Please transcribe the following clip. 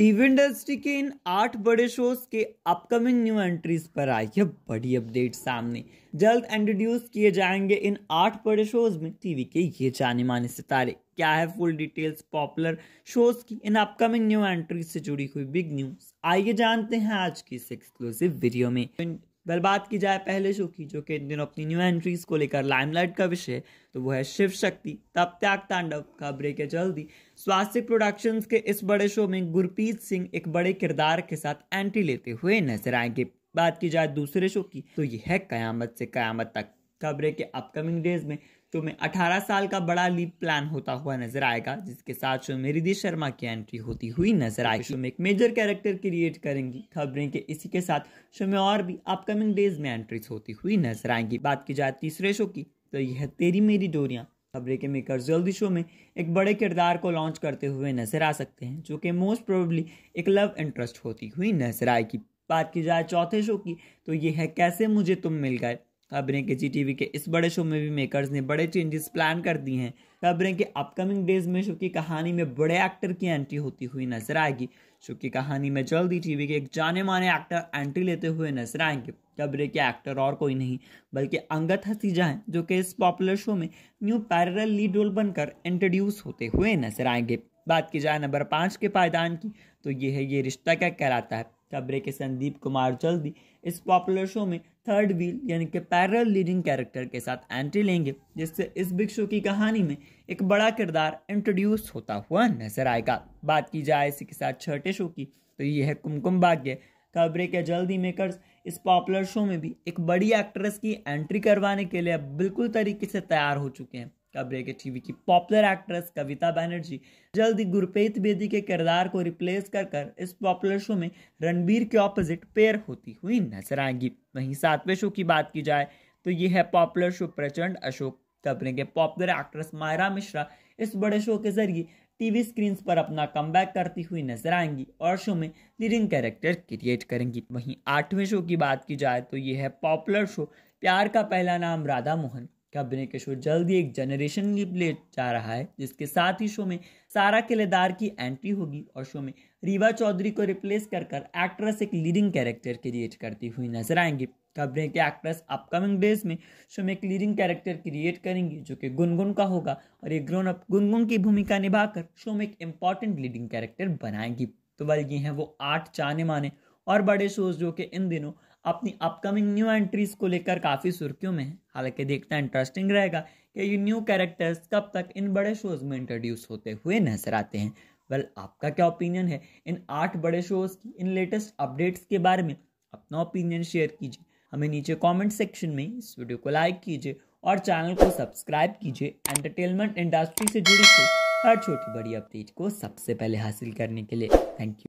TV industry के इन आठ बड़े शोज़ के अपकमिंग न्यू एंट्रीज पर आई है बड़ी अपडेट सामने। जल्द इंट्रोड्यूस किए जाएँगे इन आठ बड़े शोज़ में टीवी के ये जाने माने सितारे। क्या है फुल डिटेल्स पॉपुलर शोज़ की इन अपकमिंग न्यू एंट्रीज से जुड़ी हुई बिग न्यूज़ आइए जानते हैं आज की इस एक्सक्लूसिव वीडियो में। वेल, बात की जाए पहले शो की, जो कि इन दिनों अपनी न्यू एंट्रीज को लेकर लाइमलाइट का विषय है तो वो है शिव शक्ति, तब त्याग तांडव का ब्रेक है जल्दी। स्वास्थ्य प्रोडक्शंस के इस बड़े शो में गुरप्रीत सिंह एक बड़े किरदार के साथ एंट्री लेते हुए नज़र आएँगे। बात की जाए दूसरे शो की तो यह है कयामत से कयामत तक। खबरें के अपकमिंग डेज़ में शो में 18 साल का बड़ा लीप प्लान होता हुआ नज़र आएगा जिसके साथ शो में रिधि शर्मा की एंट्री होती हुई नज़र आएगी। शो में एक मेजर कैरेक्टर क्रिएट करेंगी खबरें के इसी के साथ शो में और भी अपकमिंग डेज़ में एंट्रीज होती हुई नज़र आएँगी। बात की जाए तीसरे शो की तो यह तेरी मेरी डोरियाँ खबरें के मेकर जल्दी शो में एक बड़े किरदार को लॉन्च करते हुए नज़र आ सकते हैं जो कि मोस्ट प्रोबेबली एक लव इंटरेस्ट होती हुई नज़र आएगी। बात की जाए चौथे शो की तो ये है कैसे मुझे तुम मिल गए खबरें के जी टीवी के इस बड़े शो में भी मेकर्स ने बड़े चेंजेस प्लान कर दिए हैं। खबरें के अपकमिंग डेज़ में शो की कहानी में बड़े एक्टर की एंट्री होती हुई नज़र आएगी। शो की कहानी में जल्द ही टीवी के एक जाने माने एक्टर एंट्री लेते हुए नज़र आएँगे। खबरें के एक्टर और कोई नहीं, बल्कि अंगत हसीजा हैं, जो कि इस पॉपुलर शो में न्यू पैरल लीड रोल बनकर इंट्रोड्यूस होते हुए नज़र आएँगे। बात की जाए नंबर पाँच के पायदान की तो ये है, ये रिश्ता क्या कहलाता है? खबरें के संदीप कुमार जल्दी इस पॉपुलर शो में थर्ड व्हील यानी कि पैरल लीडिंग कैरेक्टर के साथ एंट्री लेंगे, जिससे इस बिग शो की कहानी में एक बड़ा किरदार इंट्रोड्यूस होता हुआ नज़र आएगा। बात की जाए इसी के साथ छठे शो की तो ये है कुमकुम भाग्य। खबरें के जल्द मेकर्स इस पॉपुलर शो में भी एक बड़ी एक्ट्रेस की एंट्री करवाने के लिए बिल्कुल तरीके से तैयार हो चुके हैं। खबरें के टीवी की पॉपुलर एक्ट्रेस कविता बैनर्जी। जल्दी गुरप्रीत बेदी के किरदार को रिप्लेस कर कर इस पॉपुलर शो में रणबीर के ऑपोजिट पेयर होती हुई नज़र आएँगी। वहीं सातवें शो की बात की जाए तो ये है पॉपुलर शो प्रचंड अशोक खबरें के पॉपुलर एक्ट्रेस मायरा मिश्रा इस बड़े शो के ज़रिए टीवी स्क्रीन पर अपना कम करती हुई नज़र आएँगी और शो में लीडिंग कैरेक्टर क्रिएट करेंगी। वहीं आठवें शो की बात की जाए तो ये है पॉपुलर शो प्यार का पहला नाम राधा मोहन। अभिनय के शो जल्द ही एक जनरेशन लीप ले जा रहा है, जिसके साथ ही शो में सारा किलेदार की एंट्री होगी और शो में रीवा चौधरी को रिप्लेस कर कर एक्ट्रेस एक लीडिंग कैरेक्टर क्रिएट करती हुई नज़र आएँगी। खबरें के एक्ट्रेस अपकमिंग डेज़ में शो में एक लीडिंग कैरेक्टर क्रिएट करेंगी, जो कि गुनगुन का होगा और एक ग्रोन अप गुनगुन की भूमिका निभाकर शो में एक इंपॉर्टेंट लीडिंग कैरेक्टर बनाएँगी। तो ये हैं वो आठ जाने माने और बड़े शोज़ जो कि इन दिनों अपनी अपकमिंग न्यू एंट्रीज को लेकर काफ़ी सुर्खियों में है। हालाँकि देखना इंटरेस्टिंग रहेगा कि ये न्यू कैरेक्टर्स कब तक इन बड़े शोज़ में इंट्रोड्यूस होते हुए नज़र आते हैं। वेल आपका क्या ओपिनियन है? इन आठ बड़े शोज़ की, इन लेटेस्ट अपडेट्स के बारे में अपना ओपिनियन शेयर कीजिए। हमें नीचे कमेंट सेक्शन में इस वीडियो को लाइक कीजिए और चैनल को सब्सक्राइब कीजिए। एंटरटेनमेंट इंडस्ट्री से जुड़ी हर छोटी बड़ी अपडेट को सबसे पहले हासिल करने के लिए। Thank you